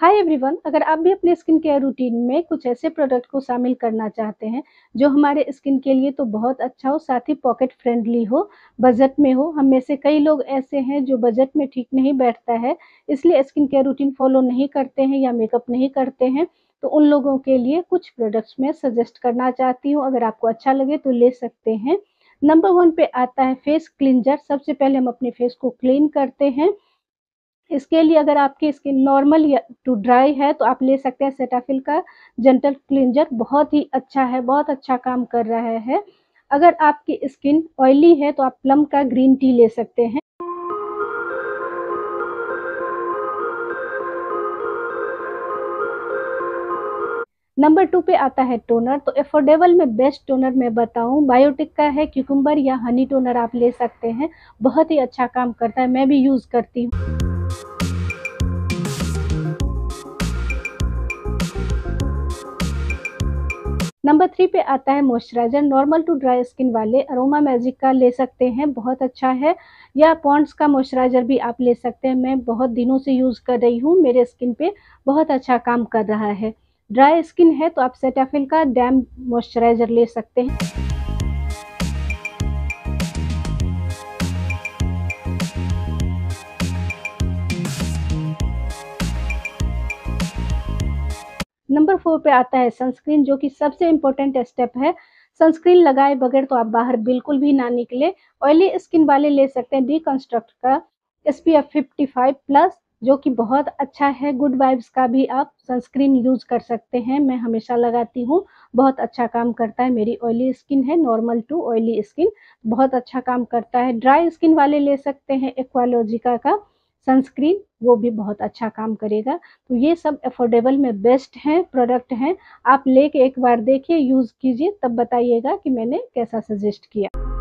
Hi everyone अगर आप भी अपने स्किन केयर रूटीन में कुछ ऐसे प्रोडक्ट को शामिल करना चाहते हैं, जो हमारे स्किन के लिए तो बहुत अच्छा हो, साथ ही पॉकेट फ्रेंडली हो बजट में हो, हम में से कई लोग ऐसे हैं जो बजट में ठीक नहीं बैठता है, इसलिए स्किन केयर रूटीन फॉलो नहीं करते हैं या मेकअप नहीं करते हैं तो उन लोगों के लिए कुछ प्रोडक्ट्स मैं सजेस्ट करना चाहती हूँ, अगर आपको अच्छा लगे तो ले सकते हैं। नंबर वन पे आता है फेस क्लिनजर सबसे पहले हम अपने फेस को क्लीन करते हैं। इसके लिए अगर आपकी स्किन नॉर्मल या टू ड्राई है तो आप ले सकते हैं सेटाफिल का जेंटल क्लिनजर बहुत ही अच्छा है, बहुत अच्छा काम कर रहा है। अगर आपकी स्किन ऑयली है तो आप प्लम का ग्रीन टी ले सकते हैं। नंबर टू पे आता है टोनर तो एफोर्डेबल में बेस्ट टोनर मैं बताऊँ बायोटिक का है क्यूकुम्बर या हनी टोनर आप ले सकते हैं। बहुत ही अच्छा काम करता है, मैं भी यूज़ करती हूँ। नंबर थ्री पे आता है moisturiser. Normal to dry skin वाले अरोमा मैजिक का ले सकते हैं, बहुत अच्छा है। या पॉन्ड्स का मॉइस्चराइजर भी आप ले सकते हैं। मैं बहुत दिनों से यूज़ कर रही हूँ, मेरे स्किन पे बहुत अच्छा काम कर रहा है। ड्राई स्किन है तो आप सेटाफिल का डैम मॉइस्चराइजर ले सकते हैं। नंबर फोर पे आता है सनस्क्रीन, जो कि सबसे इम्पोर्टेंट स्टेप है। सनस्क्रीन लगाए बगैर तो आप बाहर बिल्कुल भी ना निकले। ऑयली स्किन वाले ले सकते हैं डी कंस्ट्रक्ट का। S P F fifty five plus जो कि बहुत अच्छा है। गुड वाइब्स का भी आप सनस्क्रीन यूज़ कर सकते हैं। मैं हमेशा लगाती हूँ। बहुत अच्छा काम करता है मेरी ऑयली स्किन है। नॉर्मल टू ऑयली स्किन बहुत अच्छा काम करता है। ड्राई स्किन वाले ले सकते हैं एक्वालोजिका का। सनस्क्रीन, वो भी बहुत अच्छा काम करेगा। तो ये सब अफोर्डेबल में बेस्ट हैं प्रोडक्ट हैं। आप लेके एक बार देखिए यूज़ कीजिए, तब बताइएगा कि मैंने कैसा सजेस्ट किया।